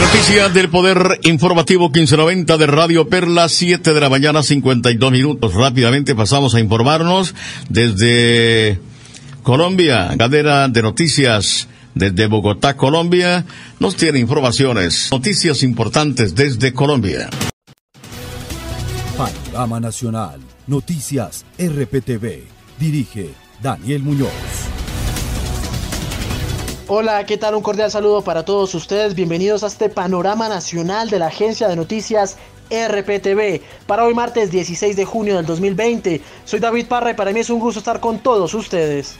Noticias del Poder Informativo 1590 de Radio Perla, 7 de la mañana, 52 minutos. Rápidamente pasamos a informarnos desde Colombia, cadena de noticias desde Bogotá, Colombia, nos tiene informaciones, noticias importantes desde Colombia. Panorama Nacional, Noticias RPTV, dirige Daniel Muñoz. Hola, ¿qué tal? Un cordial saludo para todos ustedes. Bienvenidos a este panorama nacional de la Agencia de Noticias RPTV. Para hoy martes 16 de junio del 2020. Soy David Parra y para mí es un gusto estar con todos ustedes.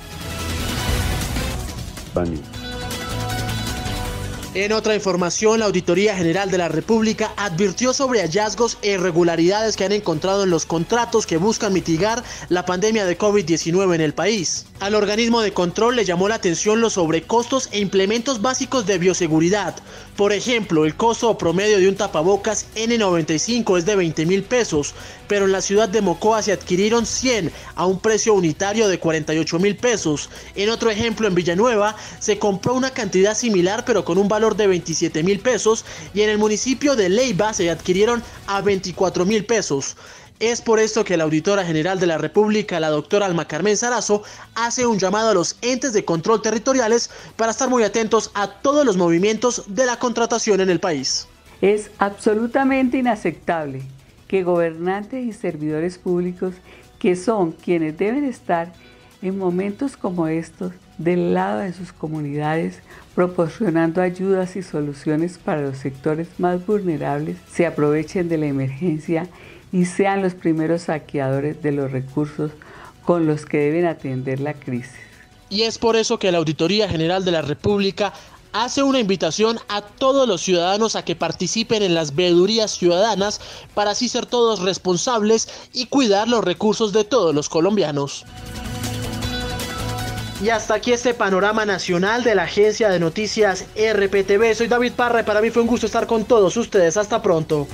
En otra información, la Auditoría General de la República advirtió sobre hallazgos e irregularidades que han encontrado en los contratos que buscan mitigar la pandemia de COVID-19 en el país. Al organismo de control le llamó la atención los sobrecostos e implementos básicos de bioseguridad. Por ejemplo, el costo promedio de un tapabocas N95 es de 20 mil pesos, pero en la ciudad de Mocoa se adquirieron 100 a un precio unitario de 48 mil pesos. En otro ejemplo, en Villanueva se compró una cantidad similar pero con un de 27 mil pesos y en el municipio de Leiva se adquirieron a 24 mil pesos. Es por esto que la auditora general de la República, la doctora Alma Carmen Sarazo, hace un llamado a los entes de control territoriales para estar muy atentos a todos los movimientos de la contratación en el país. Es absolutamente inaceptable que gobernantes y servidores públicos, que son quienes deben estar en momentos como estos del lado de sus comunidades, proporcionando ayudas y soluciones para los sectores más vulnerables, se aprovechen de la emergencia y sean los primeros saqueadores de los recursos con los que deben atender la crisis. Y es por eso que la Auditoría General de la República hace una invitación a todos los ciudadanos a que participen en las veedurías ciudadanas para así ser todos responsables y cuidar los recursos de todos los colombianos. Y hasta aquí este panorama nacional de la agencia de noticias RPTV. Soy David Parra y para mí fue un gusto estar con todos ustedes. Hasta pronto.